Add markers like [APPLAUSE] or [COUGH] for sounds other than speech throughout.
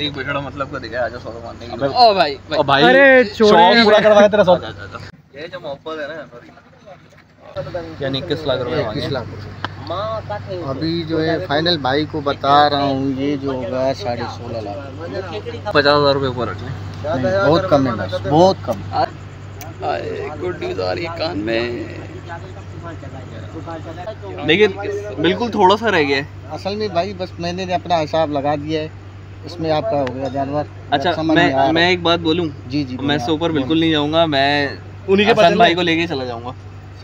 एक बछड़ा मतलब को दिखाया आजा सौदा मारने के। लिए ओ भाई भाई। भाई अरे पूरा करवाया तेरा आजा, आजा, आजा। ये जो मोहब्बत है ना यानी इक्कीस लाख रुपए इक्कीस लाख। अभी जो है फाइनल भाई को बता रहा हूँ ये जो होगा साढ़े सोलह लाख। पचास हज़ार रुपए ऊपर रख लें। बहुत कम है बस बहुत कम। गुड न्यूज़ आ रही है कान में। लेकिन बिल्कुल थोड़ा सा रह गया है। असल में भाई बस मैंने अपना हिसाब लगा दिया है। इसमें आपका हो गया जानवर। अच्छा में मैं एक बात बोलूँ? जी जी मैं ऊपर बिल्कुल नहीं जाऊँगा मैं उन्हीं के पसंद भाई को लेके चला जाऊँगा।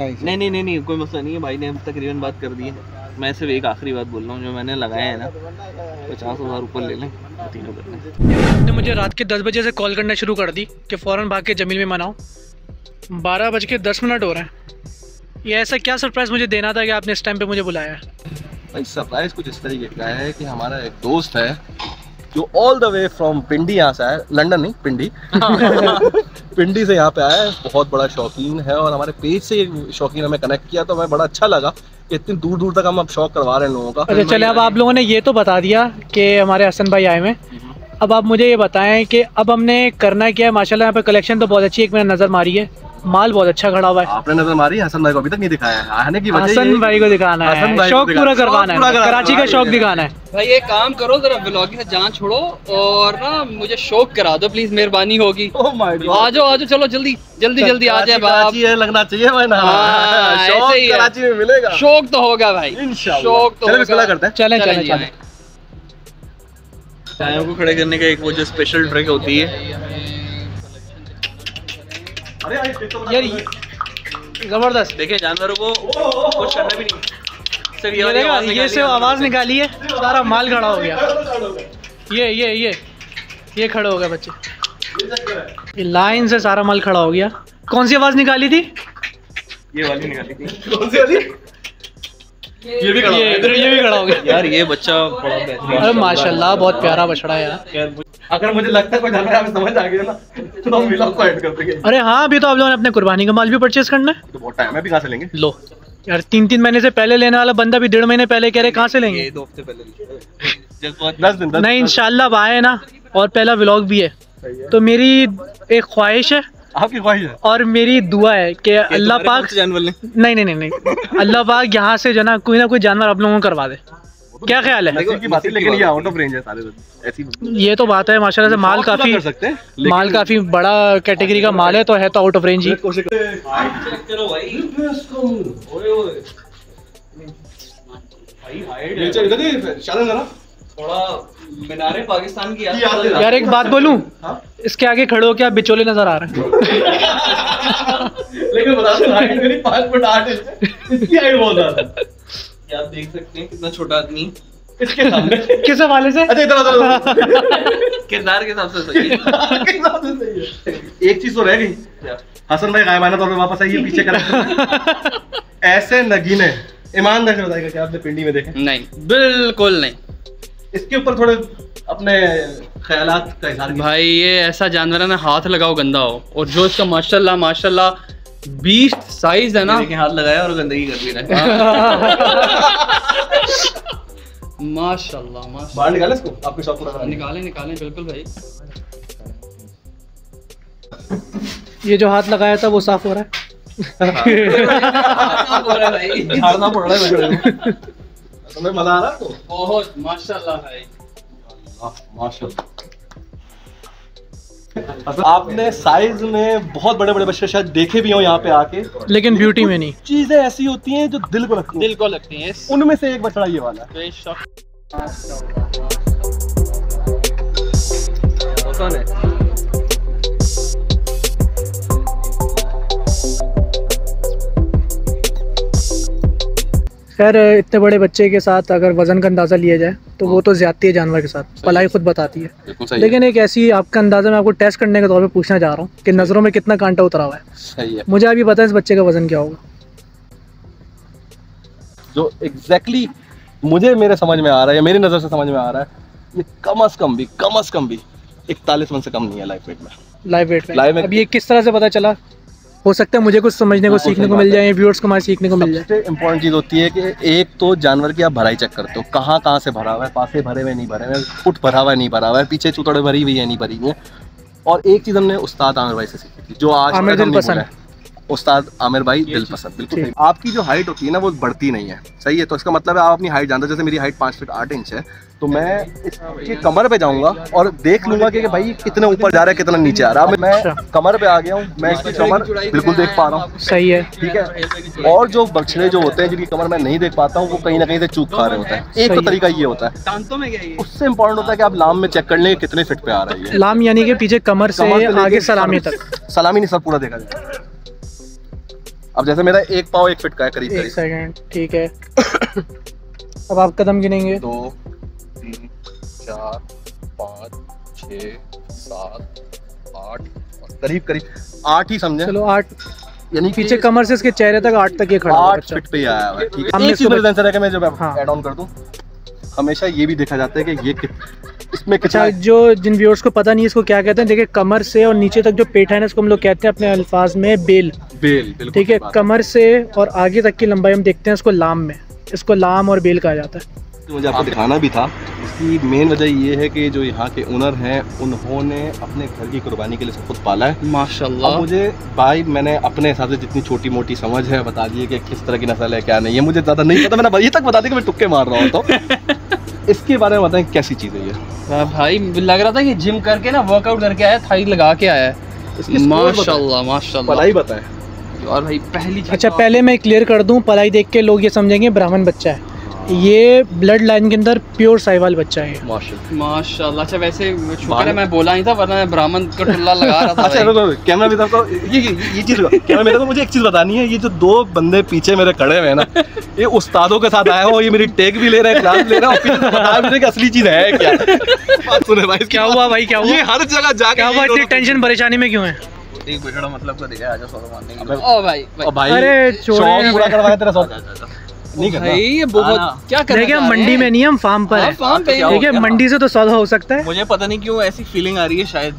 नहीं नहीं नहीं नहीं कोई मसला नहीं है भाई ने तकरीबन बात कर दी है। मैं सिर्फ़ एक आखिरी बात बोल रहा हूँ जो मैंने लगाया है ना पचास हज़ार ऊपर ले लें तीनों कर लें ने मुझे रात के दस बजे से कॉल करना शुरू कर दी कि फ़ौरन भाग के जमील में मनाओ बारह बज के दस मिनट हो रहे हैं। ये ऐसा क्या सरप्राइज़ मुझे देना था कि आपने इस टाइम पे मुझे बुलाया है? भाई सरप्राइज़ कुछ इस तरीके का है कि हमारा एक दोस्त है जो all the way from Pindi यहाँ से आया लंदन नहीं पिंडी पिंडी [LAUGHS] से यहाँ पे आया है बहुत बड़ा शौकीन है और हमारे पेज से शौकीन हमें कनेक्ट किया तो हमें बड़ा अच्छा लगा इतनी दूर दूर तक हम अब शौक करवा रहे हैं लोगों का। अच्छा चले अब आप लोगों ने ये तो बता दिया कि हमारे हसन भाई आए हुए अब आप मुझे ये बताएँ कि अब हमने करना क्या है माशाल्लाह यहाँ पे कलेक्शन तो बहुत अच्छी है एक मैंने नज़र मारी है। माल बहुत अच्छा खड़ा हुआ है। आपने नज़र मारी हसन भाई को अभी तक नहीं दिखाया है। आने की वजह हसन भाई को दिखाना है। शौक दिखाना- पूरा करवाना है। कराची का। शौक दिखाना है। भाई एक काम करो जरा ब्लॉगिंग से जान छोड़ो और ना मुझे शौक करा दो प्लीज़ मेहरबानी होगी। Oh my God. आ जाओ आ जाओ चलो जल्दी जल्दी जल्दी आ जाए बाप। लगना चाहिए भाई ना हाँ, [LAUGHS] शौक कराची में मिलेगा। शौक तो होगा भाई। शौक तो करते हैं। चलें चलें चलें। चायों को खड़े करने का एक वो जो स्पेशल ट्रिक होती है अरे तो यार ज़बरदस्त। देखे जानवरों को कुछ करना भी नहीं। सर ये ये आवाज़ ये है। आवाज़ निकाली है। सारा माल खड़ा हो गया। ये ये ये। ये खड़े हो गए बच्चे। ये लाइन से सारा माल खड़ा हो गया। कौन सी आवाज़ निकाली थी? ये वाली निकाली थी। कौन सी वाली? ये भी खड़ा ये ये भी खड़ा हो गया यार ये बच्चा बड़ा अरे माशाल्लाह बहुत प्यारा बछड़ा है यार। अगर मुझे लगता है कोई जानवर हमें समझ आ गया ना तो हम व्लॉग को ऐड कर देंगे। अरे हाँ अभी तो आप लोगों ने अपने कुर्बानी का माल भी परचेज करना है। तो बहुत टाइम है अभी कहाँ से लेंगे? लो। यार तीन तीन महीने से पहले लेने वाला बंदा भी डेढ़ महीने पहले कह रहे कहाँ से लेंगे? दो हफ़्ते पहले दस दिन नहीं इंशाल्लाह अब आए ना और पहला व्लॉग भी है। तो मेरी एक ख्वाहिश है आपकी ख्वाहिश है। और मेरी दुआ है कि अल्लाह पाक जानवर ले। नहीं नहीं नहीं नहीं। [LAUGHS] अल्लाह पाक यहाँ से जो ना कोई ना कोई जानवर आप लोगों को करवा दे। क्या ख्याल है? लेकिन ये आउट ऑफ़ रेंज है सारे ऐसी ये तो बात है माशाल्लाह से माल काफ़ी कर सकते हैं माल काफ़ी बड़ा कैटेगरी का माल है तो है तो आउट ऑफ़ रेंज ही। कोशिश करो। भाई ओए ओए भाई हाइट ये इधर ही। चलो जरा। थोड़ा मीनारे पाकिस्तान की याद यार एक बात बोलूँ? हाँ? इसके आगे खड़े हो क्या बिचोले नज़र आ रहे हैं। [LAUGHS] लेकिन बता दो हाइट मेरी पाँच फुट आठ इंच इसकी हाइट बहुत ज़्यादा है। आप देख सकते हैं कितना छोटा आदमी। इसके सामने। किस हवाले से? अच्छा इधर इधर [LAUGHS] किरदार के हिसाब से सही है। [LAUGHS] एक चीज़ तो रह गई। हसन भाई गायबाना तौर पे वापस आइए पीछे कर। ऐसे नगीने ईमानदार से बताएगा क्या आपने पिंडी में देखे। नहीं बिल्कुल नहीं। इसके ऊपर थोड़े अपने ख्यालात का इजहार भाई ये ऐसा जानवर है ना हाथ लगाओ गंदा हो। और जो इसका माशाल्लाह माशाल्लाह बीस्ट साइज़ है ना। हाथ लगाया और गंदगी कर है [LAUGHS] माशाल्लाह माशाल्लाह। बाहर निकाले इसको आपके शौक पूरा निकालें निकालें बिल्कुल भाई। ये जो हाथ लगाया था वो साफ़ हो रहा है। [LAUGHS] झाड़ना पड़ रहा है। तुम्हें मज़ा आ रहा तो? बहुत माशाल्लाह भाई। माशाल्लाह। आपने साइज़ में बहुत बड़े बड़े बच्चे शायद देखे भी हो यहाँ पे आके। लेकिन ब्यूटी में नहीं। चीज़ें ऐसी होती हैं जो दिल को लगती हैं। दिल को लगती है उनमें से एक बछड़ा ये वाला है। कौन है? खैर इतने बड़े बच्चे के साथ अगर वज़न का अंदाज़ा लिया जाए तो वो तो ज़्यादा है जानवर के साथ पलाई खुद बताती है। लेकिन एक ऐसी आपका अंदाज़ा मैं आपको टेस्ट करने के तौर पे पूछना चाह रहा हूँ कि नज़रों में कितना कांटा उतरा हुआ है। मुझे अभी पता है इस बच्चे का वज़न क्या होगा। जो एग्जैक्टली exactly मुझे मेरे समझ में आ रहा है मेरी नज़र से समझ में आ रहा है ये कम अज कम भी कम अज कम भी इकतालीस मन से कम नहीं है लाइफ वेट में। लाइव वेट में। Live में- अब ये किस तरह से पता चला? हो सकता है मुझे कुछ समझने को सीखने को मिल जाए व्यूअर्स को हमारे सीखने को मिल जाए इंपॉर्टेंट इम्पोर्टेंट चीज़ होती है कि एक तो जानवर की आप भराई चेक करते हो कहाँ कहाँ से भरा हुआ है पासे भरे हुए नहीं भरे हुए फुट भरा हुआ है नहीं भरा हुआ है पीछे चुतड़े भरी हुई है नहीं भरी हुई है और एक चीज़ हमने उस्ताद आमिर भाई से सीखी थी जो आज आमिर दिल पसंद। भूले। उस्ताद आमिर भाई दिल पसंद बिल्कुल आपकी जो हाइट होती है ना वो बढ़ती नहीं है। सही है तो इसका मतलब है आप अपनी हाइट जानते हो जैसे मेरी हाइट पाँच फीट आठ इंच है तो मैं इसके कमर पे जाऊँगा और देख लूँगा कि भाई कितने ऊपर जा रहा है कितना नीचे आ रहा है। मैं। कमर पे आ गया हूँ मैं इसकी कमर बिल्कुल देख पा रहा हूँ। सही है। ठीक है? और जो बछड़े जो होते हैं जिनकी कमर मैं नहीं देख पाता हूँ वो कहीं ना कहीं से चूक खा रहे होते हैं। एक तो तरीका ये होता है। दांतों में क्या ये? उससे इम्पोर्टेंट होता है कि आप लाम में चेक कर लें कितने फिट पे आ रही है। लाम यानी कि पीछे कमर से आगे सलामी तक। सलामी नहीं सर पूरा देखा जाए। अब जैसे मेरा एक पाव एक फिट का है करीब एक करीब। सेकंड ठीक है। अब आप कदम गिनेंगे। दो तीन चार पाँच छ सात आठ करीब करीब। आठ ही समझे? चलो आठ। यानी पीछे कमर से इसके चेहरे तक आठ तक ये खड़ा आठ। फिट पे ही आया हुआ है ठीक है। एक चीज़ मेरे ध्यान से रखा मैं जब हाँ। ऐड ऑन कर दूँ हमेशा ये भी देखा जाता है कि ये इसमें अच्छा जो जिन व्यूअर्स को पता नहीं इसको क्या कहते हैं? देखिए कमर से और नीचे तक जो पेट है ना इसको हम लोग कहते हैं अपने अल्फाज में बेल। बेल ठीक है कमर से और आगे तक की लंबाई हम देखते हैं इसको लाम में। इसको लाम और बेल कहा जाता है। तो मुझे आपको दिखाना भी था। इसकी मेन वजह ये है कि जो यहाँ के ओनर हैं उन्होंने अपने घर की कुर्बानी के लिए सब खुद पाला है। अब माशाल्लाह मुझे भाई मैंने अपने हिसाब से जितनी छोटी मोटी समझ है बता दी कि किस तरह की नस्ल है क्या नहीं है मुझे ज़्यादा नहीं पता। मैंने ये तक बता दी कि मैं टुक्के मार रहा हूँ। तो [LAUGHS] इसके बारे में बताएँ कैसी चीज़ है ये? भाई लग रहा था कि जिम करके ना वर्कआउट करके आया थाई लगा के आया है। माशाल्लाह माशाल्लाह। पलाई बताएँ। और भाई पहली अच्छा पहले मैं क्लियर कर दूँ पलाई देख के लोग ये समझेंगे ब्राह्मण बच्चा है। ये ब्लड लाइन के अंदर प्योर साहिवाल बच्चा है। माशाल्लाह। अच्छा वैसे शुक्र है मैं बोला नहीं था वरना मैं ब्राह्मण का टुल्ला लगा रहा था। [LAUGHS] अच्छा रुको कैमरा मेरे को ये ये, ये चीज़ कैमरा मेरे को मुझे एक चीज़ बतानी है ये जो दो बंदे पीछे मेरे खड़े हुए हैं ना ये उस्तादों के साथ आया हो ये मेरी टेक भी ले रहे हैं क्लास ले रहे हैं बता मुझे कि असली चीज़ है क्या। बात सुने भाई क्या हुआ भाई क्या हुआ? ये हर जगह जाके क्या हुआ इतनी टेंशन परेशानी में क्यों है? मतलब को दिखा आजा सौ मारने के ओ भाई अरे पूरा करवाया तेरा शौक। नहीं करना। ये बहुत हाँ। क्या कर देखिए मंडी में नहीं हम फार्म पर हाँ, है। फार्म पे ही हो ठीक है। मंडी से तो सौदा हो सकता है। मुझे पता नहीं क्यों ऐसी फीलिंग आ रही है शायद।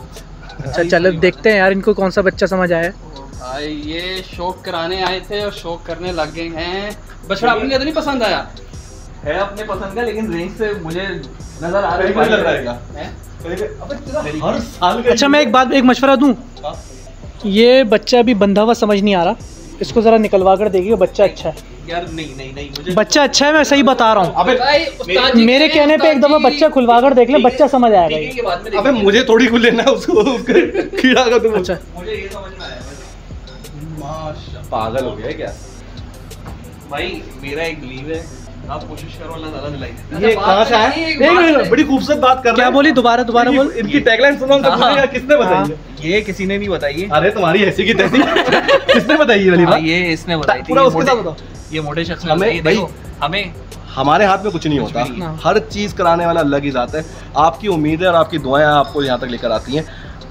अच्छा चलो देखते हैं यार इनको कौन सा बच्चा समझ आया। है भाई ये शौक कराने आए थे और शौक करने लग गए हैं। बछड़ा अपने तो नहीं पसंद आया? है अपने पसंद का लेकिन रेंज से मुझे नज़र आ रहा पर लग रहा है? है? हर साल अच्छा मैं एक बात एक मशवरा दूँ? हाँ। ये बच्चा अभी बंधा हुआ समझ नहीं आ रहा। इसको जरा निकलवा कर देखिए बच्चा अच्छा है। यार नहीं नहीं नहीं मुझे बच्चा अच्छा है मैं सही बता रहा हूँ। अबे भाई उस्ताद जी मेरे कहने पे एक दफ़ा बच्चा खुलवा कर देख ले बच्चा समझ आएगा है अबे मुझे थोड़ी खुल लेना उसको कीड़ा का तुम अच्छा। मुझे ये समझ में आया पागल हो गया क्या? भाई मेरा एक बिलीव है। आप कोशिश करो अल्लाह ताला दिलाई ये कहाँ से आया? एक एक मिनट, बड़ी खूबसूरत बात कर रहा क्या है। बोली दोबारा दोबारा बोल? इनकी टैगलाइन सुनो तो पूछेगा किसने बताई है? है ये किसी ने नहीं बताई है। अरे तुम्हारी ऐसी की तैसी। [LAUGHS] किसने बताई ये वाली हाँ, बात ये इसने बताई थी। पूरा ये उसके साथ मोटे- बताओ। ये मोटे शख्स ने बताई देखो हमें हमारे हाथ में कुछ नहीं होता। नहीं। हर चीज़ कराने वाला अलग ही जाता है। आपकी उम्मीदें और आपकी दुआएँ आपको यहाँ तक लेकर आती हैं।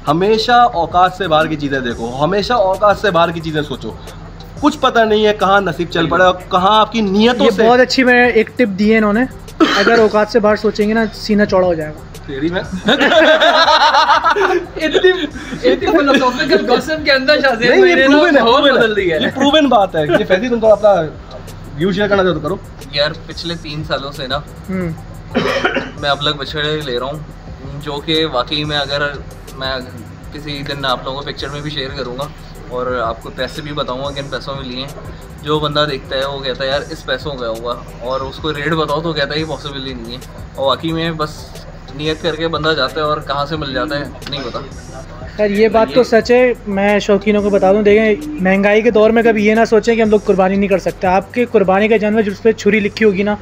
हमेशा औकात से बाहर की चीज़ें देखो हमेशा औकात से बाहर की चीज़ें सोचो। कुछ पता नहीं है कहाँ नसीब चल पड़ा और कहाँ आपकी नियतों ये से। बहुत अच्छी मैं एक टिप दी है इन्होंने। अगर [LAUGHS] औकात से बाहर सोचेंगे ना सीना चौड़ा हो जाएगा। तेरी में। इतनी इतनी फिलोसॉफिकल गॉसिप के अंदर नहीं ये ना प्रूवन है माहौल बदल दिया है। है ये प्रूवन बात है। ये फैजी तुम तो अपना व्यू शेयर करना चाहो तो करो। यार पिछले तीन सालों से ना हम्म। मैं अब लग बछड़े ले रहा हूँ जो कि वाकई में अगर मैं किसी दिन आप लोगों को पिक्चर में भी शेयर करूँगा और आपको पैसे भी बताऊँगा किन पैसों में लिए हैं। जो बंदा देखता है वो कहता है यार इस पैसों का होगा। और उसको रेट बताओ तो कहता है ये पॉसिबल ही नहीं है। और वाकई में बस नियत करके बंदा जाता है और कहाँ से मिल जाता है नहीं पता। खैर ये बात तो सच है। मैं शौकीनों को बता दूँ देखें महँगाई के दौर में कभी ये ना सोचें कि हम लोग कुर्बानी नहीं कर सकते। आपके कुर्बानी का जानवर जिस पर छुरी लिखी होगी ना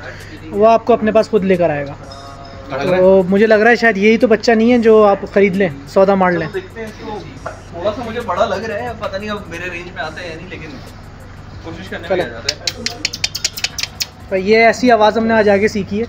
वो आपको अपने पास खुद लेकर आएगा। तो मुझे लग रहा है शायद यही तो बच्चा नहीं है जो आप खरीद लें सौदा मार लें। देखते हैं इसको थोड़ा सा मुझे बड़ा लग रहा है पता नहीं अब मेरे रेंज में आता है नहीं लेकिन कोशिश करने में जाता है। ये ऐसी आवाज़ हमने आज आगे सीखी है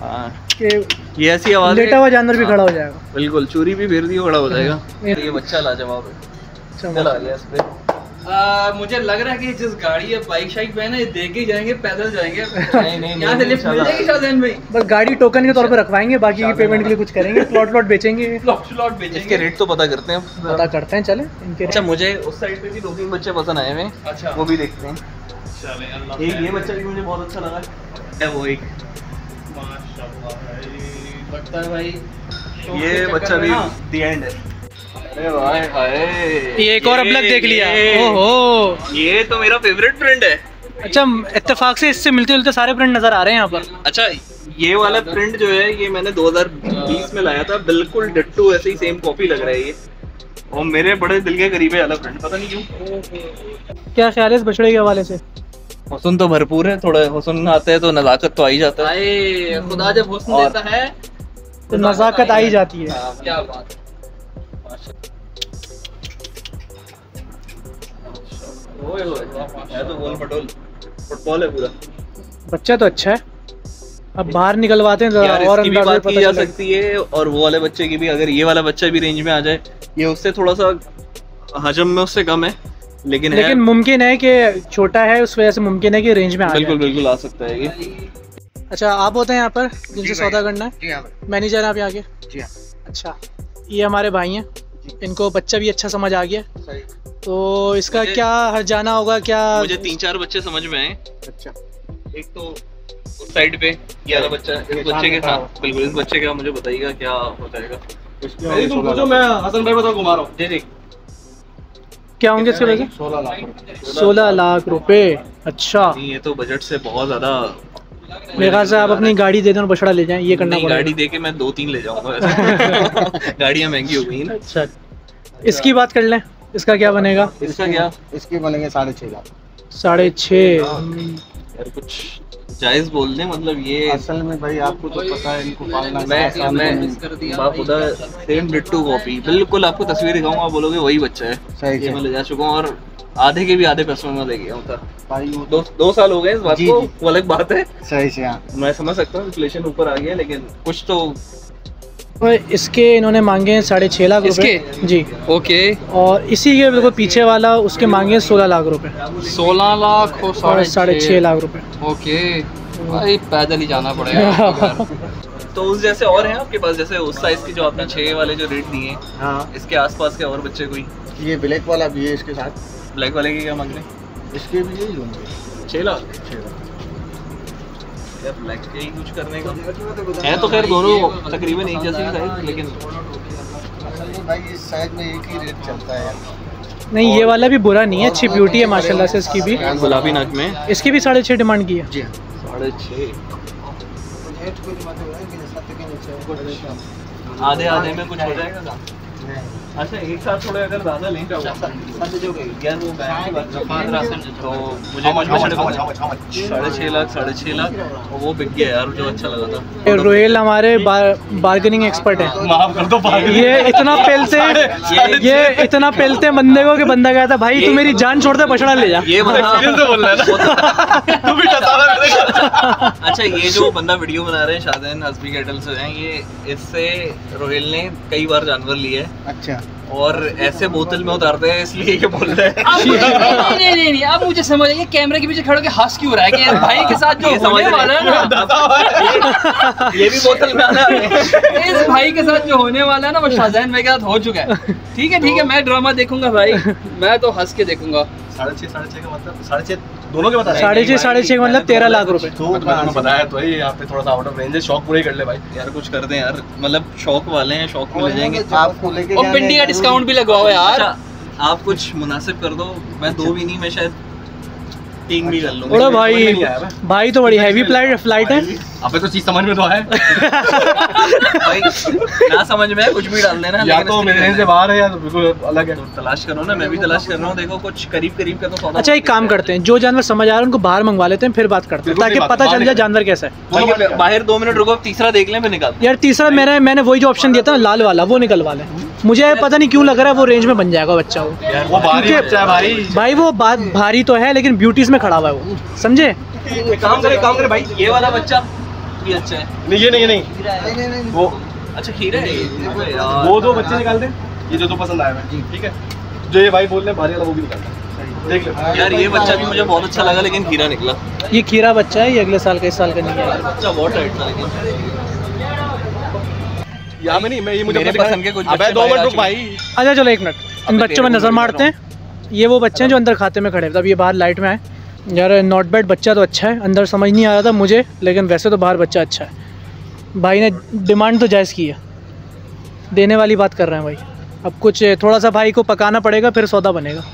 हाँ। कि ये ऐसी आवाज़ लेटा हुआ जानवर भी खड़ा हो जाएगा। बिल्कुल चूरी भी फेर दी खड़ा हो जाएगा। ये- [LAUGHS] ये बच्चा लाजवाब है। चलो। आ, मुझे लग रहा है कि जिस गाड़ी या बाइक शाइक पे है ना ये दे के ही जाएँगे पैदल जाएँगे। [LAUGHS] नहीं, नहीं, यहाँ से लिफ्ट मिल जाएगी शाहजहान भाई बस गाड़ी टोकन के तौर पे रखवाएँगे बाकी पेमेंट के लिए कुछ करेंगे प्लॉट प्लॉट बेचेंगे। [LAUGHS] स्लॉट इसके बेचेंगे रेट तो पता करते हैं। पता करते हैं चले इनके अच्छा मुझे उस साइड पे भी दो तीन बच्चे पसंद आए हुए अच्छा। वो भी देखते हैं। चलें अल्लाह एक ये खैर। बच्चा भी मुझे बहुत अच्छा लगा। है वो एक। माशाल्लाह भाई लगता है भाई ये बच्चा भी दी एंड है। ये एक और अबलग देख लिया। ओहो। ये तो मेरा फेवरेट फ्रेंड है। अच्छा इत्तेफाक से इससे मिलते जुलते सारे प्रिंट नज़र आ रहे हैं यहाँ पर। अच्छा ये वाला प्रिंट जो है ये मैंने 2020 में लाया था। बिल्कुल डिट्टू ऐसे ही सेम कॉपी लग रहा है ये। और मेरे बड़े दिल के करीब है वाला प्रिंट पता नहीं क्यों। क्या ख्याल है इस बछड़े के हवाले से? हुसन तो भरपूर है थोड़ा हुसन आते हैं तो नजाकत तो आ ही जाता है। खुदा जब हुस्न देता है तो नजाकत आ ही जाती है। हाँ, क्या बात ओए ओए है तो गोल पटोल। फुटबॉल है पूरा। बच्चा तो अच्छा है। अब बाहर निकलवाते हैं यार जरा और इसकी भी बात की जा सकती है और वो वाले बच्चे की भी अगर ये वाला बच्चा भी रेंज में आ जाए ये उससे थोड़ा सा हजम में उससे कम है लेकिन लेकिन मुमकिन है कि छोटा है उस वजह से मुमकिन है कि रेंज में आ बिल्कुल जाए। बिल्कुल आ सकता है ये। अच्छा आप होते हैं यहाँ पर जिनसे सौदा करना है। जी हाँ मैनेजर आप यहाँ के? जी हाँ। अच्छा ये हमारे भाई हैं। इनको बच्चा भी अच्छा समझ आ गया। सही। तो इसका क्या हर जाना होगा क्या मुझे तीन चार बच्चे समझ में आए। अच्छा। एक तो उस साइड पे ये वाला बच्चा इस बच्चे के साथ। बिल्कुल इस बच्चे का मुझे बताइएगा क्या हो जाएगा। तुम मैं हसन भाई बताओ घुमा रहा हूँ। जी जी क्या होंगे इसके पैसे? सोलह लाख। सोलह लाख। रुपए। अच्छा। ये तो बजट से बहुत ज़्यादा मेरे ख्याल से आप अपनी गाड़ी दे दें और बछड़ा ले जाएँ ये करना पड़ेगा। गाड़ी दे के मैं दो तीन ले जाऊँगा। [LAUGHS] गाड़ियाँ महँगी हो गई ना अच्छा इसकी बात कर लें इसका क्या बनेगा? इसका क्या? इसके बनेंगे साढ़े छह लाख। साढ़े छः कुछ जायज़ बोल दे मतलब ये असल में भाई आपको तो पता है इनको पालना मैं मैं। कर सेम डिट्टू कॉपी बिल्कुल आपको तस्वीर दिखाऊँगा आप बोलोगे वही बच्चा है। सही ये से मैं ले जा चुका हूँ और आधे के भी आधे पैसों में ले गया हूँ था भाई दो दो साल हो गए इस बात को वो अलग बात है। सही से हाँ। मैं समझ सकता हूँ इन्फ्लेशन ऊपर आ गया लेकिन कुछ तो और इसके इन्होंने मांगे हैं साढ़े छः लाख रुपए। इसके? जी। ओके। और इसी के बिल्कुल पीछे वाला उसके मांगे हैं सोलह लाख रुपए। सोलह लाख और साढ़े छः लाख रुपए। ओके। भाई पैदल ही जाना पड़ेगा [LAUGHS] तो उस जैसे और हैं आपके पास? जैसे उस साइज़ के जो आपने छह वाले जो रेट दिए हैं, हाँ। इसके आसपास के और बच्चे कोई? ये ब्लैक वाला भी है इसके साथ। ब्लैक वाले के क्या मांग रहे हैं? इसके भी यही होंगे छह लाख? छह लाख। कुछ करने का। है तो खैर दोनों तकरीबन एक जैसे ही लेकिन भाई इस में एक ही रेट चलता है नहीं ये वाला भी बुरा नहीं है अच्छी ब्यूटी है माशाल्लाह से इसकी भी। गुलाबी नाक में। इसकी भी साढ़े छः डिमांड की है। जी। हाँ साढ़े छः आधे आधे में कुछ हो जाएगा अच्छा एक साथ थोड़े अगर ज़्यादा लें यार वो बात तो मुझे साढ़े छः लाख साढ़े छः लाख और वो बिक गया यार जो अच्छा लगा था। रोहेल हमारे बार्गेनिंग एक्सपर्ट है। माफ़ कर दो ये इतना पेलते ये इतना पेलते बंदे को कि बंदा कहता भाई तू मेरी जान छोड़ दे बछड़ा ले जा। ये बोल रहा है। [LAUGHS] तू। अच्छा ये जो बंदा वीडियो बना रहे हैं शाहजहान हसबी कैटल से हैं ये इससे रोहिल ने कई बार जानवर लिए हैं। अच्छा। और ऐसे बोतल में उतारते हैं इसलिए ये बोल रहे हैं। मुझे- नहीं नहीं नहीं अब मुझे समझ आइए कैमरे के पीछे खड़े के हंस क्यों रहा है कि भाई के साथ जो होने वाला है ना। [LAUGHS] ये भी बोतल में आना है। इस भाई के साथ जो होने वाला है ना वो शाहजहान भाई के साथ हो चुका है। ठीक है ठीक है मैं ड्रामा देखूँगा भाई। मैं तो हंस के देखूँगा। साढ़े छः साढ़े छः का मतलब? साढ़े छः दोनों के बता साढ़े छह साढ़े छह मतलब तेरह लाख रुपए। तो मैं तुम्हें बताया तो है यहाँ पे थोड़ा सा आउट ऑफ़ रेंज है शौक पूरे कर ले भाई। यार कुछ कर दें यार। मतलब शौक वाले हैं शौक में ले जाएँगे। आपको लेके और पिंडी का डिस्काउंट भी लगवाओ यार। अच्छा आप कुछ मुनासिब कर दो। मैं दो भी नहीं मैं शायद तीन भी कर लूँगा। बड़ा भाई। भाई तो बड़ी हैवी फ़्लाइट फ़्लाइट है। अबे तो चीज़ समझ में तो आए [LAUGHS] भाई ना समझ में कुछ भी डाल देना। या तो मेरे से बाहर है या तो बिल्कुल अलग है। तो तलाश करो ना मैं भी तलाश कर रहा हूँ। देखो कुछ करीब करीब का तो सौदा अच्छा एक काम करते हैं। जो जानवर समझ आ रहा है उनको बाहर मंगवा लेते हैं फिर बात करते हैं। ताकि पता चल जाए जानवर कैसा है। बाहर दो मिनट रुको तीसरा देख लें फिर निकाल यार तीसरा मैंने मैंने वही जो ऑप्शन दिया था लाल वाला वो निकलवा लें। मुझे पता नहीं क्यों लग रहा है वो रेंज में बन जाएगा बच्चा वो। यार वो क्योंकि- बच्चा है भाई भाई वो बात भारी तो है लेकिन ब्यूटीज में खड़ा हुआ है वो। समझे? काम करे काम करे भाई। ये वाला बच्चा भी अच्छा है। नहीं ये नहीं ये नहीं। नहीं नहीं नहीं। वो अच्छा खीरा है। ये। वो दो बच्चे निकाल दे। ये जो तो पसंद आया मैं ठीक है? जो ये भाई बोल रहे हैं भारी वाला वो भी निकाल दे। देख यार ये बच्चा भी मुझे बहुत अच्छा लगा लेकिन हीरा निकला। ये खीरा बच्चा है ये अगले साल का इस साल का नहीं है। बच्चा बहुत टाइट था लेकिन। यहाँ में नहीं मैं ये मुझे मेरे पसंद के कुछ अबे दो मिनट रुक भाई। अच्छा चलो एक मिनट। इन बच्चों में नज़र मारते हैं। ये वो बच्चे हैं जो अंदर खाते में खड़े हैं। तब ये बाहर लाइट में आए। यार नॉट बैड बच्चा तो अच्छा है। अंदर समझ नहीं आ रहा था मुझे लेकिन वैसे तो बाहर बच्चा अच्छा है। भाई ने डिमांड तो जायज़ की है। देने वाली बात कर रहे हैं भाई। अब कुछ थोड़ा सा भाई को पकाना पड़ेगा फिर सौदा बनेगा।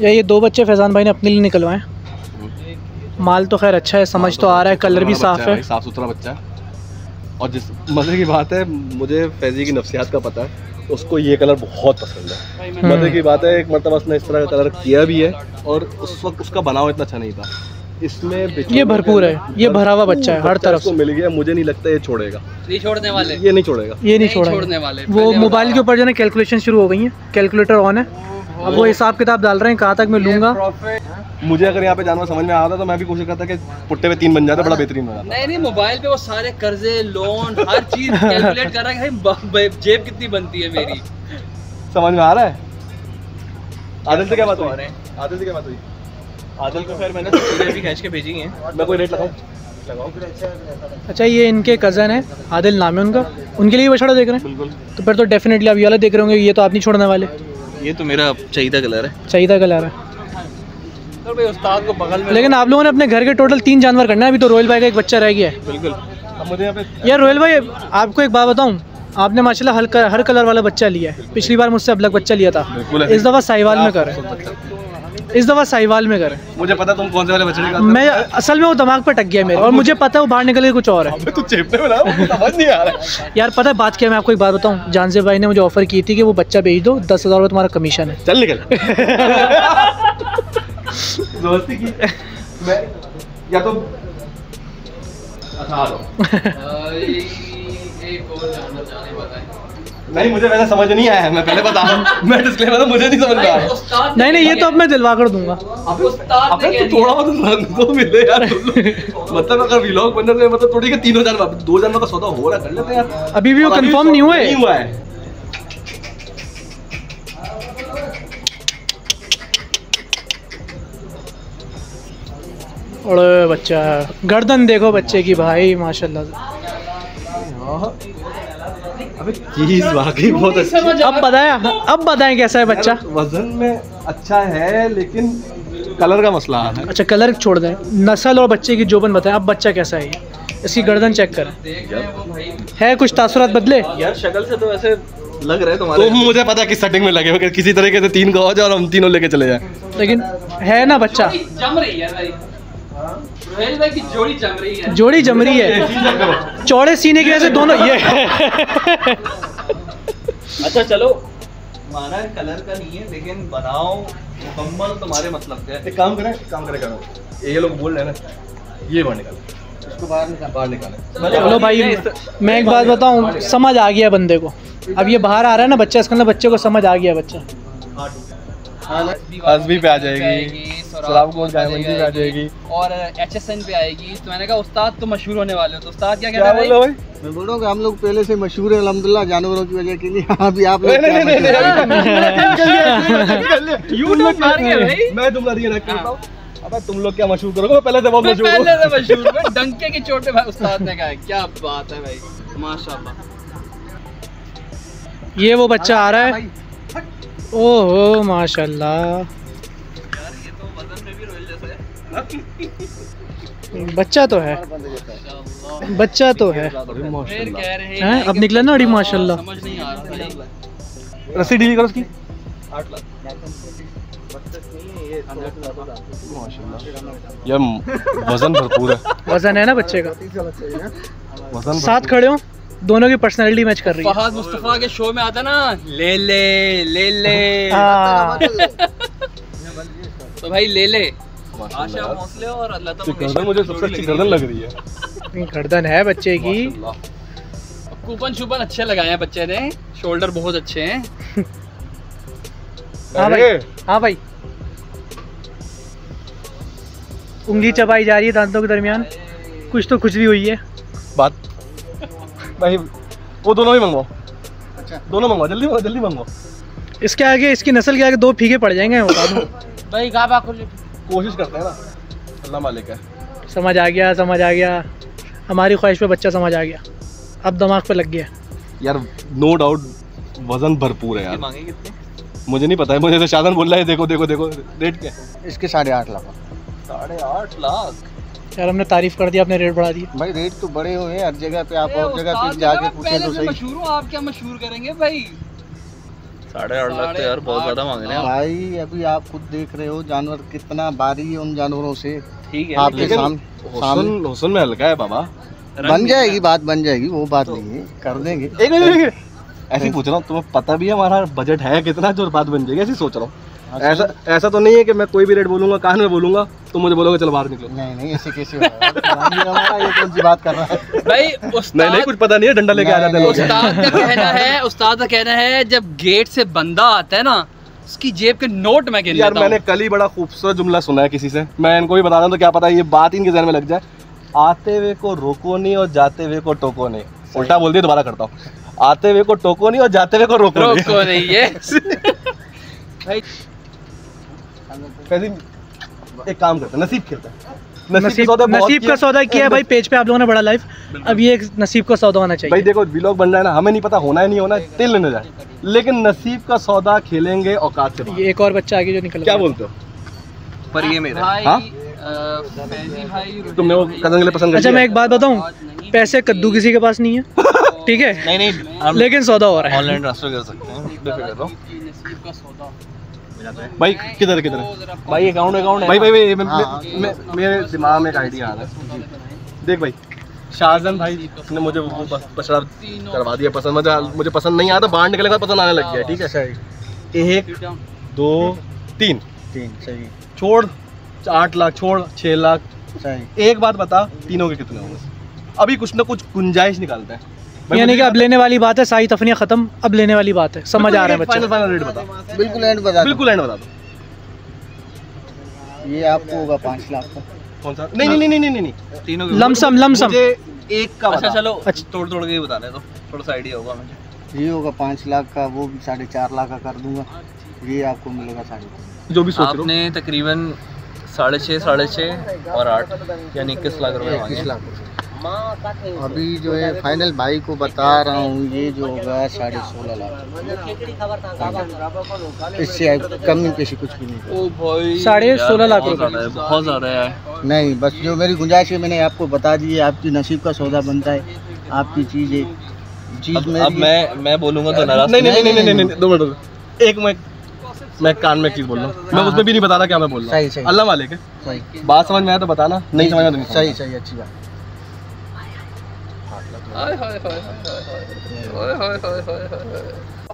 या ये दो बच्चे फैज़ान भाई ने अपने लिए निकलवाए। माल तो खैर अच्छा है समझ तो आ रहा है कलर भी साफ़ है। साफ़ सुथरा बच्चा है। और जिस मज़े की बात है मुझे फैजी की नफसियात का पता है उसको ये कलर बहुत पसंद है। हम्म। मज़े की बात है एक मरतबा उसने इस तरह का कलर किया भी है और उस वक्त उसका बनाव इतना अच्छा नहीं था। इसमें ये भरपूर है, ये भरा हुआ बच्चा है, हर तरफ़ मिल गया मुझे नहीं लगता ये छोड़ेगा। नहीं छोड़ने वाले। ये नहीं छोड़ेगा। ये नहीं छोड़ने वाले वो मोबाइल के ऊपर जो है कैलकुलेशन शुरू हो गई है। कैलकुलेटर ऑन है। अब वो हिसाब किताब डाल रहे हैं कहाँ तक मैं लूँगा। मुझे अगर यहाँ पे जानवर समझ में आ रहा तो मैं भी कोशिश करता कि पुट्टे पे तीन बन जाते बड़ा बेहतरीन हो नहीं नहीं मोबाइल पे वो सारे कर्जे लोन हर चीज़ कैलकुलेट कर रहा है कि भाई जेब कितनी बनती है मेरी। समझ में आ रहा है? आदिल से क्या बात आ हुई? रहे हैं। आदिल से क्या बात हुई? आदिल को खैर मैंने तस्वीरें भी खींच के भेजी हैं। मैं कोई रेट लगाऊँ? अच्छा ये इनके कज़न है आदिल नाम है उनका। उनके लिए बछड़ा देख रहे हैं? बिल्कुल। तो फिर तो डेफिनेटली आप ये वाला देख रहे होंगे ये तो आप नहीं छोड़ने वाले। ये तो मेरा चाहिए कलर है। चाहिए कलर है। तो भाई उस्ताद को बगल में लेकिन आप लोगों ने अपने घर के टोटल तीन जानवर करना है अभी तो रोयल भाई का एक बच्चा रह गया है। बिल्कुल। मुझे यार रोयल भाई आपको एक बात बताऊँ आपने माशाल्लाह हर कलर वाला बच्चा लिया है। पिछली बार मुझसे अबलग बच्चा लिया था। इस दफ़ा साहिवाल में करें इस दफ़ा साहिवाल में करें मुझे पता तुम कौन से वाले बच्चे निकालते मैं असल में वो दिमाग पे टक गया मेरे। और मुझे पता है वो बाहर निकल के कुछ और है। तू चेपने में समझ नहीं आ रहा है। यार पता है बात क्या मैं आपको एक बात बताऊँ। जानसे भाई ने मुझे ऑफ़र की थी कि वो बच्चा भेज दो दस हज़ार रुपये तुम्हारा कमीशन है। चल निकल। [LAUGHS] दोस्ती की। मैं या तो अच्छा आ नहीं मुझे वैसे समझ नहीं आया मैं पहले बता रहा हूँ। [LAUGHS] मैं डिस्क्लेमर मुझे नहीं समझ में आ भाई, रहा उस्ताद ने नहीं नहीं ये तो अब मैं दिलवा कर दूँगा। अबे तो थोड़ा बहुत रंग तो मिले यार। [LAUGHS] मतलब अगर व्लॉग बनने से मतलब थोड़ी के तीन हज़ार दो हज़ार का सौदा हो रहा कर लेते हैं यार। अभी भी वो कंफर्म नहीं हुआ नहीं है। हुआ है। अरे बच्चा गर्दन देखो बच्चे की भाई माशाल्लाह। अबे चीज़ वाकई बहुत अच्छी। अब बताया अब बताएँ कैसा है बच्चा? वज़न में अच्छा है लेकिन कलर का मसला है। अच्छा कलर छोड़ दें। नस्ल और बच्चे की जोबन बताएँ। अब बच्चा कैसा है इसकी गर्दन चेक करें। हैं कुछ तासुरात बदले? यार शक्ल से तो ऐसे लग रहा है तुम्हारे। तो मुझे पता है किस सेटिंग में लगे कि किसी तरीके से तीन का और हम तीनों लेके चले जाए। लेकिन है ना बच्चा? जम रही है भाई। की जोड़ी जम रही है। जोड़ी जम रही है। [LAUGHS] [LAUGHS] चौड़े सीने की वजह से दोनों ये। अच्छा चलो। माना कलर का नहीं है लेकिन बनाओ मुकम्मल तुम्हारे मतलब का। एक काम करें काम करें करो। ये लोग बोल रहे हैं ना ये बाहर निकालो इसको बाहर निकाल। बाहर निकाले। चलो भाई मैं एक बात बताऊँ समझ आ गया बंदे को। अब ये बाहर आ रहा है ना बच्चा इसके अंदर बच्चे को समझ आ गया बच्चा। हसबी पे आ जाएगी। सराब गोल डायमंड पे आ जाएगी। और एच एस एन पे आएगी। तो मैंने कहा उस्ताद तो मशहूर होने वाले हो। तो उस्ताद क्या कह रहे हैं हो भाई? मैं बोल रहा हूँ हम लोग पहले से मशहूर है अलहमदिल्ला जानवरों की वजह के लिए। [LAUGHS] अभी आप लोग नहीं मैं तुम लड़िए रख करता हूँ? अबे तुम लोग क्या मशहूर करोगे? मैं पहले से बहुत मशहूर पहले से मशहूर हूँ। डंके की चोट पे भाई उस्ताद ने कहा क्या बात है भाई माशाल्लाह। ये वो बच्चा आ रहा है। ओहो माशाल्लाह। बच्चा तो है। बच्चा तो है। फिर कह रहे हैं? हैं अब निकला ना अड़ी माशाल्लाह। समझ नहीं आ रहा था रस्सी डील करो उसकी। ये वज़न भरपूर है। वज़न है ना बच्चे का? वज़न साथ खड़े हो। दोनों की पर्सनैलिटी मैच कर रही है। फहद मुस्तफ़ा के शो में आता ना ले ले ले ले। हाँ। [LAUGHS] तो भाई ले ले। आशा और गर्दन मुझे सबसे अच्छी गर्दन है। लग रही है। गर्दन है बच्चे की। कूपन शूपन अच्छे लगाए हैं बच्चे ने। शोल्डर बहुत अच्छे हैं। हाँ भाई हाँ भाई। उंगली चबाई जा रही है दांतों के दरमियान। कुछ तो कुछ भी हुई है। बात भाई वो दोनों ही मंगवाओ। अच्छा। दोनों मंगवाओ जल्दी मंगवाओ जल्दी मंगवाओ। इसके आगे इसकी नस्ल के आगे दो फीके पड़ जाएँगे बता दूँ। भाई गाबा खुल। कोशिश करते हैं ना। अल्लाह मालिक है। समझ आ गया समझ आ गया। हमारी ख्वाहिश पे बच्चा समझ आ गया। अब दिमाग पे लग गया। यार नो डाउट वज़न भरपूर है यार। मांगे मुझे नहीं पता है मुझे तो शादन बोल रहा है देखो देखो देखो रेट क्या इसके साढ़े आठ लाख। साढ़े आठ लाख? यार हमने तारीफ़ कर दिया अपने रेट बढ़ा दिए भाई रेट तो बड़े हुए हैं हर जगह पे आप और जगह पे जाके पूछें तो सही। मशहूर हूँ आप क्या मशहूर करेंगे भाई? साढ़े आठ लाख तो यार बहुत ज़्यादा मांग रहे हैं भाई अभी आप खुद देख रहे हो जानवर कितना बारी है उन जानवरों से। ठीक है आपके सामने हुसन हुसन में हल्का है बाबा। बन जाएगी बात बन जाएगी वो बात नहीं है कर देंगे। एक मिनट ऐसे पूछ रहा हूँ तुम्हें पता भी है हमारा बजट है कितना जो बात बन जाएगी ऐसे सोच रहा हूँ। ऐसा ऐसा तो नहीं है कि मैं कोई भी रेट बोलूँगा कान में बोलूँगा तो मुझे बोलोगे चलो बाहर निकलो। नहीं नहीं ऐसे कैसे होगा पुरानी हमारा ये बात कर रहा है? भाई नहीं नहीं कुछ पता नहीं है डंडा लेके आ जाते हैं उस्ताद का [LAUGHS] कहना है उस्ताद का कहना है जब गेट से बंदा आता है ना उसकी जेब के नोट मैं यार मैंने कल ही बड़ा खूबसूरत जुमला सुना है किसी से। मैं इनको भी बता रहा हूँ तो क्या पता ये बात इनके जहन में लग जाए। आते हुए को रोको नहीं और जाते हुए को टोको नहीं। उल्टा बोल दिया दोबारा करता हूँ। आते हुए को टोको नहीं और जाते हुए को रोको नहीं रोको नहीं। है [LAUGHS] भाई कैसी एक काम करते हैं नसीब खेलते हैं। नसीब नसीब का सौदा किया है भाई पेज पे आप लोगों ने बड़ा लाइव अब ये नसीब का सौदा होना भाई देखो व्लॉग बन रहा है ना हमें नहीं पता होना है नहीं होना है तेल लेने जाए। लेकिन नसीब का सौदा खेलेंगे औकात से ये एक और बच्चा आगे जो निकल क्या बोलते हो? पर ये मेरा हाँ? फैजी भाई तुमने वो कज़न के पसंद अच्छा मैं एक बात बताऊँ पैसे कद्दू किसी के पास नहीं है [LAUGHS] ठीक है? नहीं नहीं लेकिन सौदा हो रहा है। ऑनलाइन ट्रांसफ़र कर सकते हैं। का भाई किधर किधर है? भाई अकाउंट अकाउंट भाई भाई भाई हाँ। मैं- मैं- मेरे दिमाग में एक आइडिया आ रहा है। देख भाई शाहजहान भाई ने मुझे वो पछड़ा करवा दिया पसंद। मुझे मुझे पसंद नहीं आता बाहर निकले बाद पसंद आने लग गया ठीक है? सही। एक दो तीन। तीन सही। छोड़ आठ लाख छोड़ छः लाख। सही। एक बात बता तीनों के कितने होंगे? अभी कुछ ना कुछ गुंजाइश निकालते हैं। यानी कि अब लेने वाली बात है साई तफनिया खत्म अब लेने वाली बात है। समझ आ रहा है फाइनल फाइनल रेट बता बिल्कुल एंड बता दो। बिल्कुल एंड बता दो। ये आपको होगा पाँच लाख का। कौन सा? नहीं नहीं नहीं नहीं नहीं नहीं। तीनों लमसम लमसम। एक का अच्छा चलो अच्छा। तोड़ तोड़ के ही बता दे। तो थोड़ा सा आइडिया होगा मुझे। ये होगा पाँच लाख का वो भी साढ़े चार लाख का कर दूँगा। ये आपको मिलेगा साढ़े जो भी सोच आपने तकरीबन साढ़े छः साढ़े छः और आठ यानी इक्कीस लाख रुपए मांगे। इक्कीस लाख। अभी जो है फाइनल भाई को बता रहा हूँ ये जो होगा साढ़े सोलह लाख। इससे कमी पेशी कुछ भी नहीं। साढ़े सोलह लाख बहुत रुपए। ज़्यादा है, बहुत ज़्यादा है। नहीं बस जो मेरी गुंजाइश है मैंने आपको बता दी है आपकी नसीब का सौदा बनता है आपकी चीज़ है। चीज़ अब, अब मैं मैं बोलूँगा तो नाराज़ नहीं नहीं नहीं नहीं दो मिनट एक मैं मैं कान में एक चीज़ बोल रहा हूँ। मैं उसमें भी नहीं बता रहा क्या मैं बोल रहा सही, हूँ अल्लाह मालिक है। सही। बात समझ में आया तो बताना नहीं समझ में तो सही सही अच्छी बात।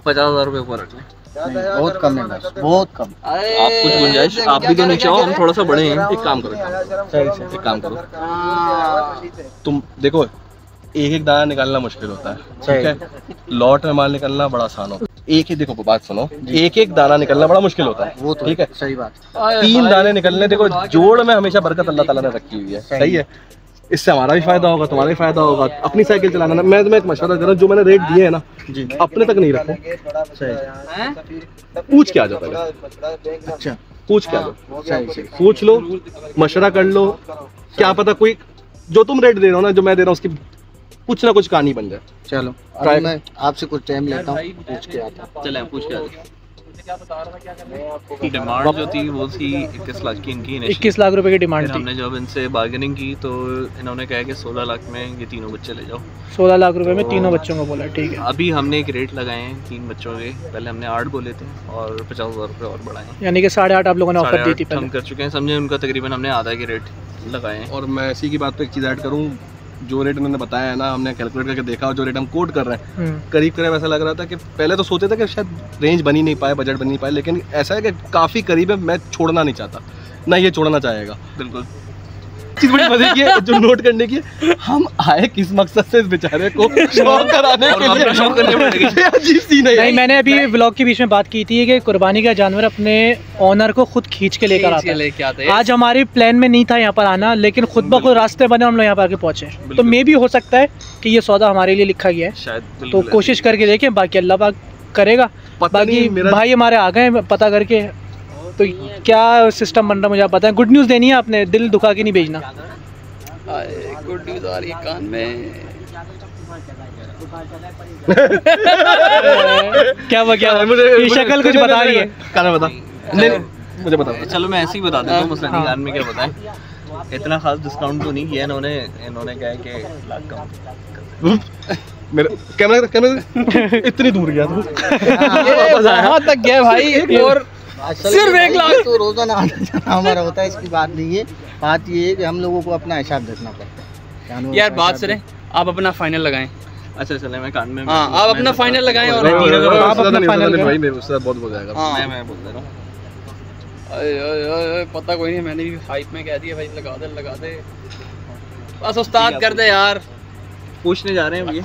पचास हज़ार रुपये ऊपर रख लें। बहुत कम है बस बहुत कम। आप कुछ गुंजाइश आप भी तो नीचे हो हम थोड़ा सा बड़े हैं। एक काम करो। एक काम करो, सही सही एक काम करो। तुम देखो एक एक दाना निकालना मुश्किल होता है ठीक है? लॉट में माल निकलना बड़ा आसान होता है। एक ही देखो बात सुनो। एक एक दाना निकलना बड़ा मुश्किल होता है वो तो ठीक है? सही बात। तीन दाने निकलने देखो जोड़ में हमेशा बरकत अल्लाह ताला ने रखी हुई है सही है? इससे हमारा भी फ़ायदा होगा तुम्हारा भी फ़ायदा होगा। अपनी साइकिल चलाना ना मैं तुम्हें एक मशवरा दे रहा हूँ जो मैंने रेट दिए है ना जी। अपने तक नहीं रखो। पूछ के आ जाओ पहले। अच्छा। पूछ के आ जाओ। सही पूछ लो मशवरा कर लो। क्या पता कोई जो तुम रेट दे रहे हो ना जो मैं दे रहा हूँ उसकी कुछ ना कुछ कहानी बन जाए। चलो मैं आपसे कुछ टाइम लेता हूँ। पूछ के आता चले पूछ के डिमांड जो थी वो थी इक्कीस लाख की इनकी इक्कीस लाख रुपए की डिमांड थी। हमने जब इनसे बार्गेनिंग की तो इन्होंने कहा कि सोलह लाख में ये तीनों बच्चे ले जाओ। सोलह लाख रुपए में तीनों बच्चों को बोला ठीक है। अभी हमने एक रेट लगाए हैं तीन बच्चों के। पहले हमने आठ बोले थे और पचास हज़ार रुपये और बढ़ाए यानी कि साढ़े आठ आप लोगों ने ऑफ़र दी थी हम कर चुके हैं समझे? उनका तकरीबन हमने आधा के रेट लगाए हैं। और मैं इसी की बात पे एक चीज़ ऐड करूँ। जो रेट उन्होंने बताया है ना हमने कैलकुलेट करके देखा और जो रेट हम कोट कर रहे हैं हम्म, करीब करीब ऐसा लग रहा था कि पहले तो सोचे थे कि शायद रेंज बनी नहीं पाए बजट बनी नहीं पाए लेकिन ऐसा है कि काफ़ी करीब है मैं छोड़ना नहीं चाहता ना ये छोड़ना चाहेगा। बिल्कुल। चीज़ बड़ी मज़े की है जो नोट करने की हम आए किस मकसद से इस बेचारे को शौक कराने के लिए? शौक करने अजीब सीन है नहीं मैंने अभी व्लॉग के बीच में बात की थी कि कुर्बानी का जानवर अपने ऑनर को खुद खींच के लेकर आता है। आते हैं आज हमारे प्लान में नहीं था यहाँ पर आना लेकिन खुद ब खुद रास्ते बने हम लोग यहाँ पर आके पहुँचे। तो मे भी हो सकता है कि ये सौदा हमारे लिए लिखा गया है। तो कोशिश करके देखें बाकी अल्लाह पाक करेगा। बाकी भाई हमारे आ गए पता करके तो क्या सिस्टम बन रहा है मुझे आप बताएँ? गुड न्यूज़ देनी है आपने दिल दुखा के नहीं भेजना। गुड न्यूज़ आ रही कान में। क्या वो क्या मुझे ये शक्ल कुछ बता रही है। कहना बता। मुझे बता चलो मैं ऐसे ही बता देता हूँ मसला नहीं कान में क्या बताएँ। इतना खास डिस्काउंट तो नहीं किया इन्होंने इन्होंने क्या है कि लाख कम मेरे कैमरा कैमरा इतनी दूर गया तू। ये वहाँ तक गया भाई और असल सिर्फ़ एक लाख। तो रोज़ाना आना जाना हमारा होता है इसकी बात नहीं है। बात ये है कि हम लोगों को अपना हिसाब देखना पड़ता है। यार बात सुने आप अपना फाइनल लगाएँ। अच्छा चले मैं कान में हाँ, आप अपना मैं- final लगाएँ और- मैं आप अपना। भाई मेरे उससे बहुत जाएगा। हाँ मैं मैं बोल दे रहा हूँ। पता कोई नहीं मैंने भी हाइप में कह दिया भाई लगा दे लगा दे। बस उस्ताद कर दे यार। पूछने जा रहे हैं भैया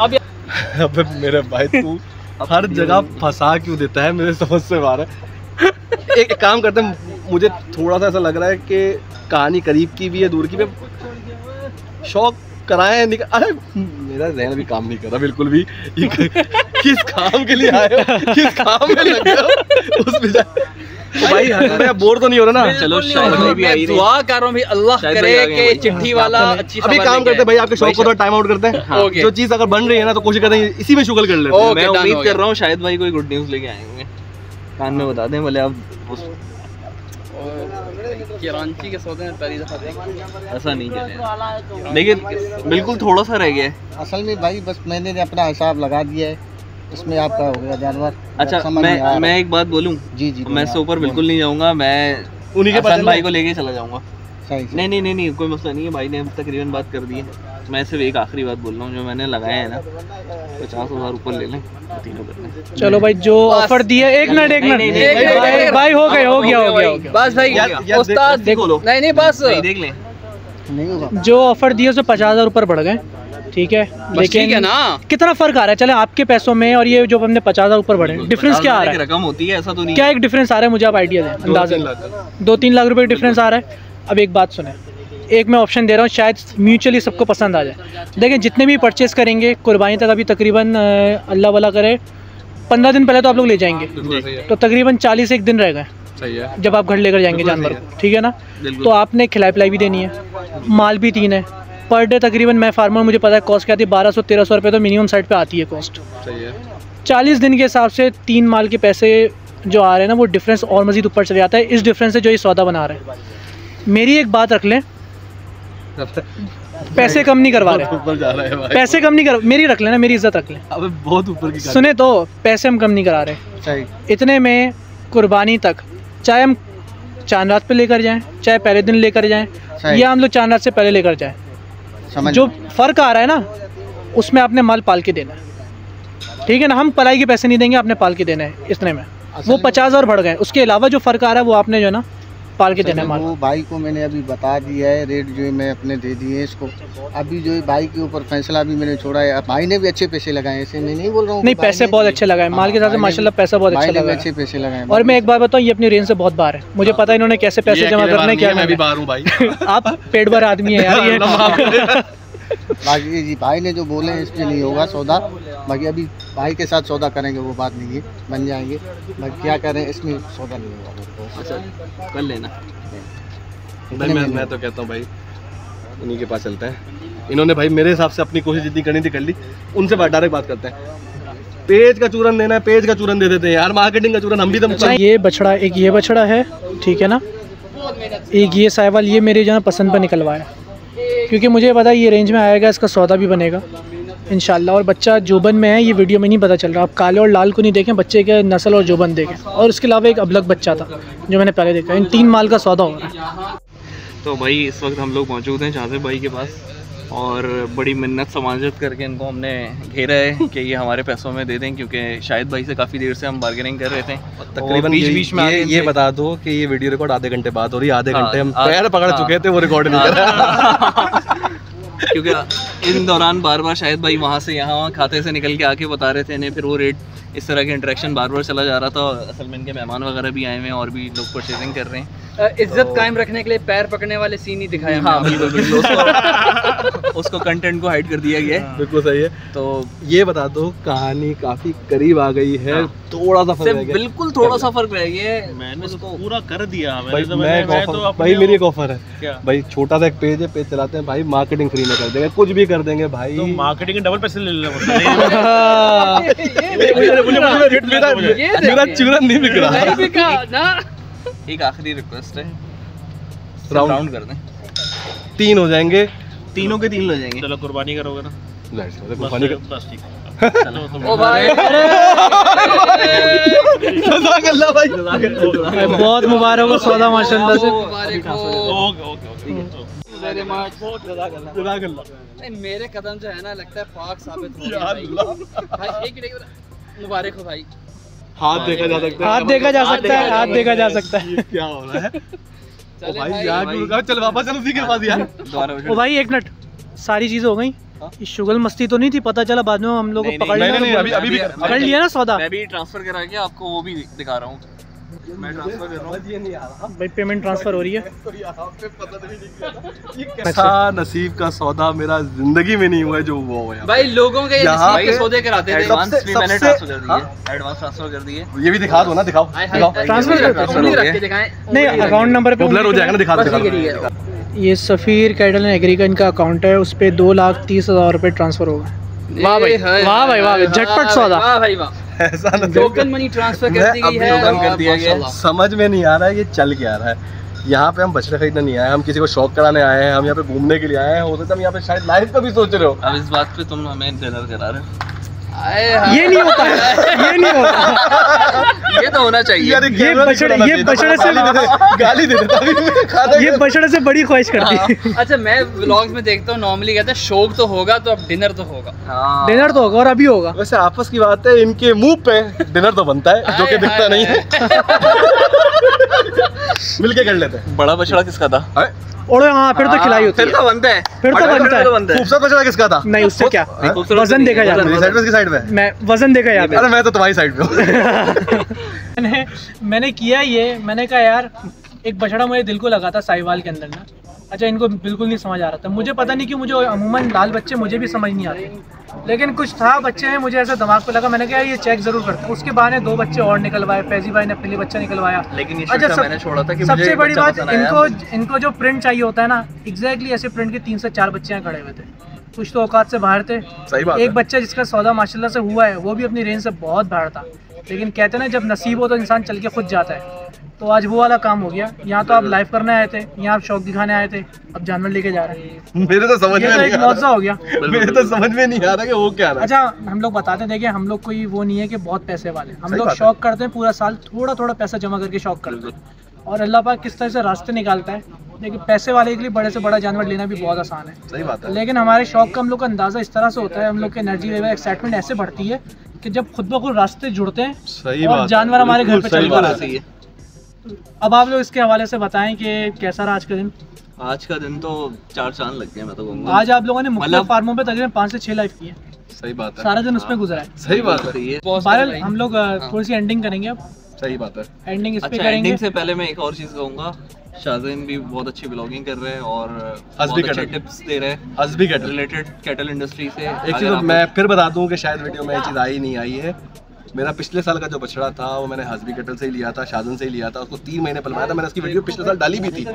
अब [LAUGHS] अबे मेरे भाई तू हर जगह फंसा क्यों देता है मेरे समझ से बाहर है। एक, काम करते हैं मुझे थोड़ा सा ऐसा लग रहा है कि कहानी करीब की भी है दूर की भी शौक कराए. अरे मेरा जहन भी काम नहीं कर रहा बिल्कुल भी। किस काम के लिए आए हो? किस काम में लग हो? उस तो भाई मैं बोर तो नहीं हो रहा ना? चलो दुआ कर रहा हूँ अल्लाह करे कि चिट्ठी वाला अच्छी अभी काम करते हैं भाई आपके शौक को थोड़ा टाइम आउट करते हैं। जो चीज़ अगर बन रही है ना तो कोशिश करते हैं इसी में शुगल कर लेते हैं। मैं उम्मीद कर रहा हूँ शायद भाई कोई गुड न्यूज़ लेके आए होंगे कान में बता दें भले आप उस कराची के सौदे में पहली दफ़ा ऐसा नहीं हैं। लेकिन बिल्कुल थोड़ा सा रह गया है। असल में भाई बस मैंने अपना हिसाब लगा दिया है। इसमें आपका हो गया जानवर। अच्छा में मैं एक बात बोलूँ? जी जी मैं इससे ऊपर बिल्कुल नहीं जाऊँगा मैं उन्हीं के पास भाई को लेके चला जाऊँगा। नहीं नहीं नहीं नहीं कोई मसला नहीं है भाई ने तकरीबन बात कर दी है। मैं सिर्फ़ एक आखिरी बात बोल रहा हूँ जो मैंने लगाया है ना पचास हज़ार ऊपर ले लें तीनों कर लें। चलो भाई जो ऑफ़र दिया एक मिनट एक मिनट। भाई- हो गए हो गया हो गया हो गया। बस भाई उस्ताद देखो लो। नहीं नहीं बस। देख लें। जो ऑफ़र दिया उसमें पचास हज़ार ऊपर बढ़ गए। ठीक है? ठीक है ना? कितना फ़र्क आ रहा है? चले आपके पैसों में और ये जो हमने पचास हज़ार ऊपर बढ़े डिफरेंस क्या आ रहा है? रकम होती है ऐसा तो नहीं क्या एक डिफरेंस आ रहा है? मुझे आप आइडिया दें अंदाज़ा दो तीन लाख रुपए का डिफरेंस आ रहा है। अब एक बात सुने। एक मैं ऑप्शन दे रहा हूँ शायद म्यूचुअली सबको पसंद आ जाए। देखें जितने भी परचेस करेंगे कुर्बानी तक अभी तकरीबन अल्लाह वाला करे पंद्रह दिन पहले तो आप लोग ले जाएँगे। तो तकरीबन चालीस एक दिन रह गए। सही है। जब आप घर लेकर जाएँगे जानवर को ठीक है ना? तो आपने खिलाई पिलाई भी देनी है। माल भी तीन है। पर डे तकरीबन मैं फार्मर मुझे पता है कॉस्ट क्या आती है? बारह सौ तेरह सौ रुपये तो मिनिमम साइड पे आती है कॉस्ट सही है। चालीस दिन के हिसाब से तीन माल के पैसे जो आ रहे हैं ना वो डिफरेंस और मज़ीद ऊपर चले जाता है। इस डिफरेंस से जो ये सौदा बना रहे हैं। मेरी एक बात रख लें। [LAUGHS] पैसे कम नहीं करवा रहे। ऊपर जा रहा है पैसे कम नहीं कर मेरी रख लेना मेरी इज़्ज़त रख लें। अबे बहुत ऊपर की सुने तो पैसे हम कम नहीं करा रहे। सही। इतने में कुर्बानी तक चाहे हम चाँद रात पे लेकर जाएँ चाहे पहले दिन लेकर जाएँ या हम लोग चाँद रात से पहले लेकर जाएँ। समझ जो फ़र्क आ रहा है ना उसमें आपने माल पाल के देना है। ठीक है ना हम पलाई के पैसे नहीं देंगे आपने पाल के देना है इतने में। वो पचास हज़ार बढ़ गए उसके अलावा जो फ़र्क आ रहा है वो आपने जो है ना पाल के देना है माल। वो भाई को मैंने अभी बता दिया है रेट जो है मैं अपने दे दिए हैं इसको। अभी जो है भाई के ऊपर फैसला भी मैंने छोड़ा है। भाई ने भी अच्छे पैसे लगाए ऐसे मैं नहीं बोल रहा हूँ नहीं पैसे बहुत अच्छे लगाए माल के साथ माशा माशाल्लाह पैसा बहुत अच्छे अच्छा लगा अच्छे पैसे लगाए और मैं एक बार बताऊँ ये अपनी रेंज से बहुत बार है। मुझे पता है इन्होंने कैसे पैसे जमा करने क्या मैं भी करने बाहर हूँ भाई। [LAUGHS] आप पेट भर आदमी है यार ये [LAUGHS] बाकी जी भाई ने जो बोले हैं इस पे नहीं होगा सौदा। बाकी अभी भाई के साथ सौदा करेंगे वो बात नहीं है। बन जाएँगे। बाकी क्या करें इसमें सौदा नहीं होगा। अच्छा कर लेना। भाई मैं मैं तो कहता हूँ भाई उन्हीं के पास चलते हैं। इन्होंने भाई मेरे हिसाब से अपनी कोशिश जितनी करनी थी कर ली। उनसे डायरेक्ट बात करते हैं। पेज का चूरन देना है पेज का चूरन दे देते हैं। यार मार्केटिंग का चूरन हम भी तो अच्छा ये बछड़ा एक ये बछड़ा है ठीक है ना? एक ये साइवाल ये मेरे जहाँ पसंद पर निकलवाया। क्योंकि मुझे पता है ये रेंज में आएगा, इसका सौदा भी बनेगा इन और बच्चा जोबन में है, ये वीडियो में नहीं पता चल रहा। आप काले और लाल को नहीं देखें, बच्चे के नस्ल और जोबन देखें। और उसके अलावा एक अबलग बच्चा था, जो मैंने पहले देखा इन तीन माल का सौदा हो रहा है। तो भाई, इस वक्त हम लोग मौजूद हैं जहाँ भाई के पास। और बड़ी मिन्नत समाजत करके इनको हमने घेरा है कि ये हमारे पैसों में दे दें क्योंकि शायद भाई से काफ़ी देर से हम बार्गेनिंग कर रहे थे। तकरीबन बीच बीच में ये, ये बता दो कि ये वीडियो रिकॉर्ड आधे घंटे बाद हो रही है आधे हाँ, घंटे हम पैर पकड़ हाँ। चुके थे वो रिकॉर्ड नहीं कर। रहे [LAUGHS] क्योंकि इन दौरान बार बार शायद भाई वहाँ से यहाँ वहाँ खाते से निकल के आके बता रहे थे इन्हें फिर वो रेट इस तरह के इंटरेक्शन बार बार चला जा रहा था असल में इनके मेहमान वगैरह भी आए हुए हैं और भी लोग परचेजिंग कर रहे हैं। इज़्ज़त कायम रखने के लिए पैर पकड़ने वाले सीन ही दिखाया हाँ बिल्कुल बिल्कुल। [LAUGHS] उसको, उसको कंटेंट को हाइड कर दिया गया है। बिल्कुल सही है। तो ये बता दो कहानी काफ़ी करीब आ गई है। हाँ। थोड़ा सा फ़र्क बिल्कुल थोड़ा सा फ़र्क रह गया मैंने तो पूरा कर दिया। भाई तो मैं ऑफ़र तो भाई मेरी एक ऑफ़र है। क्या? भाई छोटा सा एक पेज है पेज चलाते हैं। भाई मार्केटिंग फ्री में कर देंगे। कुछ भी कर देंगे भाई। तो मार्केटिंग डबल पैसे ले लेना मेरा। चूरन नहीं बिक रहा। एक आखिरी रिक्वेस्ट है. राउंड कर दें। तीन हो जाएँगे। तीनों के तीन हो जाएँगे चलो कुर्बानी करोगे ना? कुर्बानी बस ठीक है। [LAUGHS] बहुत मुबारक हो सौदा माशाल्लाह से। मुबारक हो। Okay okay okay okay. Very much जज़ाकल्लाह नहीं, मेरे कदम जो है ना लगता है पाक साबित हो गए भाई। भाई एक मिनट मुबारक हो भाई। हाथ देखा जा सकता है। हाथ देखा जा सकता है हाथ देखा जा सकता है। क्या हो रहा है? ओ भाई भाई, यार भाई। रुका चल वापस चल उसी के पास यार। ओ भाई एक मिनट। सारी चीज़ हो गई। ये शुगल मस्ती तो नहीं थी पता चला बाद में हम लोग पकड़ तो लिया। ना सौदा। मैं भी ट्रांसफ़र करा के आपको वो भी दिखा रहा हूँ। मैं ट्रांसफ़र कर रहा हूँ। ये नहीं आ रहा। भाई पेमेंट ट्रांसफ़र हो रही है। ऐसा नसीब का सौदा मेरा ज़िंदगी में नहीं हुआ है जो हुआ हो भाई लोगों के ये यहाँ के सौदे कराते थे। सबसे- एडवांस भी मैंने ट्रांसफ़र कर हाँ? दिए एडवांस ट्रांसफ़र कर दिए ये भी दिखा दो ना दिखाओ। ट्रांसफ़र हैं। हो नहीं अकाउंट नंबर पे ब्लर हो जाएगा ना दिखा दो है, है। ये सफ़ीर कैडल एंड एग्री का इनका अकाउंट है उस पर दो लाख तीस हज़ार रुपये ट्रांसफ़र होगा। वाह भाई वाह भाई वाह भाई झटपट सौदा। वाह भाई वाह। ऐसा ना टोकन मनी ट्रांसफ़र कर दी गई है टोकन कर दिया गया समझ में नहीं आ रहा है ये चल क्या रहा है। यहाँ पे हम बछड़े खरीदने नहीं आए हम किसी को शौक कराने आए हैं हम यहाँ पे घूमने के लिए आए हैं हो सकता है हम यहाँ पे शायद लाइफ का भी सोच रहे हो। अब इस बात पे तुम हमें डिनर करा रहे हो। ये नहीं होता है ये नहीं होता। ये तो होना चाहिए। ये बछड़े- ये बछड़े से- गाली दे देता ये बछड़े से बड़ी ख्वाहिश करती है। अच्छा मैं व्लॉग्स में देखता हूँ नॉर्मली कहते हैं शौक तो होगा तो अब डिनर तो होगा। हाँ। डिनर तो होगा और अभी होगा। वैसे आपस की बात है इनके मुँह पे डिनर तो बनता है जो कि दिखता नहीं है। [LAUGHS] मिलके कर लेते हैं। बड़ा बछड़ा किसका था? और हाँ फिर तो खिलाई होती फिर है। तो बनता है। फिर तो बनता है। खूबसूरत बनता है। खूबसूरत बछड़ा किसका था? नहीं उससे क्या? हाँ? वज़न देखा जाता है। साइड में इसकी साइड में मैं वज़न देखा जाता अरे मैं तो तुम्हारी साइड पे हूँ। [LAUGHS] मैंने मैंने किया ये मैंने कहा यार एक बछड़ा मुझे दिल को लगा था साहिवाल के अंदर ना। अच्छा इनको बिल्कुल नहीं समझ आ रहा था। मुझे पता नहीं कि मुझे अमूमन लाल बच्चे मुझे भी समझ नहीं आते। लेकिन कुछ था बच्चे हैं मुझे ऐसा दिमाग पे लगा। मैंने कहा ये चेक ज़रूर करता उसके बहाने दो बच्चे और निकलवाए फैजी भाई ने लिए बच्चा निकलवाया। लेकिन ये अच्छा, सब- मैंने छोड़ा था कि सबसे बड़ी बात इनको इनको जो प्रिंट चाहिए होता है ना एग्जैक्टली ऐसे प्रिंट के तीन से चार बच्चे यहाँ खड़े हुए थे। कुछ तो औकात से बाहर थे। सही बात एक बच्चा जिसका सौदा माशाल्लाह से हुआ है वो भी अपनी रेंज से बहुत बाहर था। लेकिन कहते ना जब नसीब हो तो इंसान चल के खुद जाता है। तो आज वो वाला काम हो गया। यहाँ तो आप लाइव करने आए थे यहाँ आप शौक दिखाने आए थे अब जानवर लेके जा रहे हैं। मेरे तो समझ में तो नहीं एक आ रहा। हो गया। मेरे तो समझ में नहीं आ रहा कि वो क्या रहा। अच्छा हम लोग बताते देखिए हम लोग कोई वो नहीं है कि बहुत पैसे वाले। हम लोग शौक करते हैं पूरा साल थोड़ा थोड़ा पैसा जमा करके शौक करते हैं। और अल्लाह पाक किस तरह से रास्ते निकालता है। लेकिन पैसे वाले के लिए बड़े से बड़ा जानवर लेना भी बहुत आसान है। सही बात है। लेकिन हमारे शौक का हम लोग का अंदाज़ा इस तरह से होता है हम लोग की एनर्जी लेवल एक्साइटमेंट ऐसे बढ़ती है कि जब खुद ब खुद रास्ते जुड़ते हैं सही और बात जानवर हमारे घर पे सही चल बात पड़ा है। है अब आप लोग इसके हवाले से बताएँ कि कैसा रहा आज का दिन? आज का दिन तो चार चाँद लग गए मैं तो कहूँगा। आज आप लोगों ने मुख्य मतलब- फार्मों पे तकरीबन पाँच से छह लाइफ की है। सही बात है। सारा दिन उसमें गुजरा है। सही बात है। है। भाई। हम लोग थोड़ी सी एंडिंग करेंगे अब। सही बात है। एंडिंग इस पे अच्छा करेंगे। एंडिंग से पहले मैं एक और चीज़ कहूँगा। शाहजैन भी बहुत अच्छी ब्लॉगिंग कर रहे हैं और हंस भी बहुत अच्छे कर रहे हैं। टिप्स दे रहे हैं। हंस भी कट रिलेटेड कैटल इंडस्ट्री से एक चीज़ मैं फिर बता दूँ कि शायद वीडियो में ये चीज़ आई नहीं आई है। मेरा पिछले साल का जो बछड़ा था वो मैंने हसबी कटल से ही लिया था शाजन से ही लिया था उसको तीन महीने पलवाया था। मैंने उसकी वीडियो पिछले साल डाली भी थी।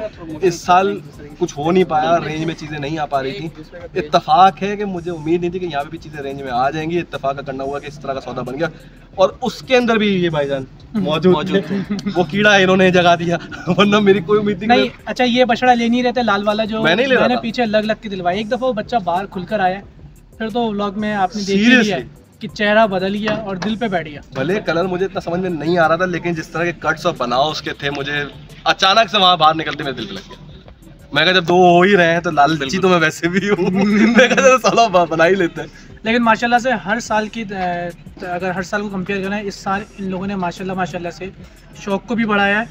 इस साल कुछ हो नहीं पाया रेंज में चीज़ें नहीं आ पा रही थी। इतफाक है कि मुझे उम्मीद नहीं थी कि यहाँ पे भी चीज़ें रेंज में आ जाएँगी। इतफाक का करना हुआ कि इस तरह का सौदा बन गया। और उसके अंदर भी ये भाईजान मौजूद मौजूद वो कीड़ा इन्होंने जगा दिया वरना मेरी कोई उम्मीद नहीं अच्छा ये बछड़ा ले नहीं रहते लाल वाला जो मैं नहीं ले रहा मैंने पीछे लग लग के दिलवाया एक दफ़ा वो बच्चा बाहर खुलकर आया फिर तो व्लॉग में आपने देख लिया है? कि चेहरा बदल गया और दिल पे बैठ गया। भले कलर मुझे इतना समझ में नहीं आ रहा था लेकिन जिस तरह के कट्स और बनाव उसके थे मुझे अचानक से वहाँ बाहर निकलते मेरे दिल पे लग गया। मैं कहा जब दो हो ही रहे हैं तो लालची तो मैं वैसे भी हूँ। [LAUGHS] मैं कहा साला बना ही लेते हैं। लेकिन माशाल्लाह से हर साल की अ, अगर हर साल को कंपेयर करें इस साल इन लोगों ने माशाल्लाह माशाल्लाह से शौक को भी बढ़ाया है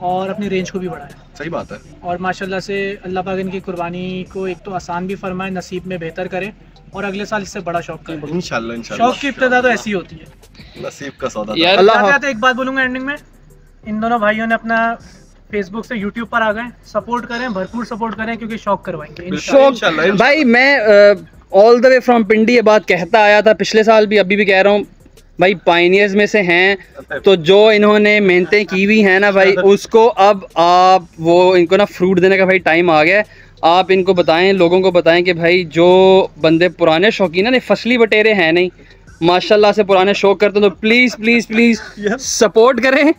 और अपनी रेंज को भी बढ़ाया। है सही बात है। और माशाल्लाह से अल्लाह पाक इनकी कुर्बानी को एक तो आसान भी फरमाए नसीब में बेहतर करे। और अगले साल इससे बड़ा शौक करें इंशाल्लाह इंशाल्लाह। शौक की इब्तदा तो ऐसी होती है। नसीब का सौदा यार अल्लाह कहते एक बात बोलूँगा एंडिंग में। इन दोनों भाइयों ने अपना फेसबुक से यूट्यूब पर आ गए। सपोर्ट करें भरपूर सपोर्ट करें क्योंकि शौक करवाएँगे। शौक। भाई मैं all the way from Pindi ये बात कहता आया था। पिछले साल भी अभी भी कह रहा हूँ भाई पाइनियर्स में से हैं। तो जो इन्होंने मेहनतें की हुई हैं ना भाई उसको अब आप वो इनको ना फ्रूट देने का भाई टाइम आ गया है। आप इनको बताएँ लोगों को बताएँ कि भाई जो बंदे पुराने शौकीन हैं ना फसली बटेरे हैं नहीं। माशाल्लाह से पुराने शौक करते हैं तो प्लीज़ प्लीज़ प्लीज़ सपोर्ट करें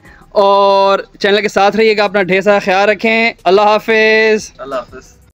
और चैनल के साथ रहिएगा अपना ढेर सारा ख्याल रखें। अल्लाह हाफिज़। अल्लाह हाफिज़।